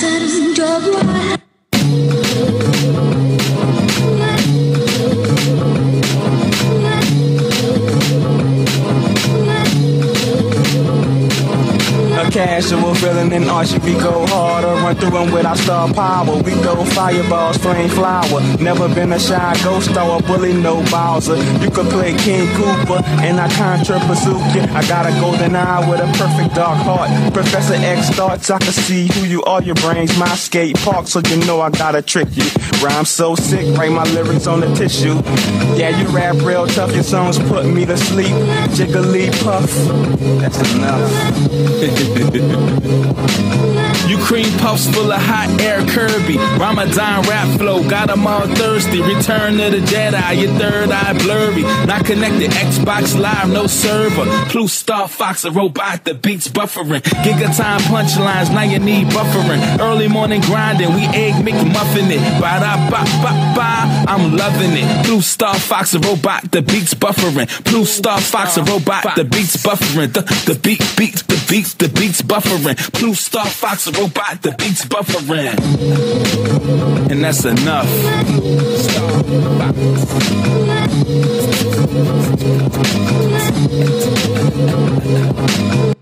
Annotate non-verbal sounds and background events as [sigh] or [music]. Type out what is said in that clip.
sudden drug casual feeling in arch we go harder. Run through them with our star power. We go fireballs, flame flower. Never been a shy ghost or a bully, no Bowser. You could play King Koopa and I contra bazooka. I got a golden eye with a perfect dark heart. Professor X thoughts, I can see who you are. Your brain's my skate park, so you know I gotta trick you. Rhyme so sick, write my lyrics on the tissue. Yeah, you rap real tough, your songs put me to sleep. Jiggly puff, that's enough. [laughs] cream puffs full of hot air Kirby. Ramadan rap flow, got them all thirsty. Return to the Jedi, your third eye blurry. Not connected, Xbox Live, no server. Blue Star Fox, a robot, the beats buffering. Giga time punchlines, now you need buffering. Early morning grinding, we egg muffin it. Ba da ba ba ba, I'm loving it. Blue Star Fox, a robot, the beats buffering. Blue Star Fox, a robot, the beats buffering. The, the beat beats, the beats, the beats buffering. Blue Star Fox robot, spot, the beat's buffering. And that's enough. Stop.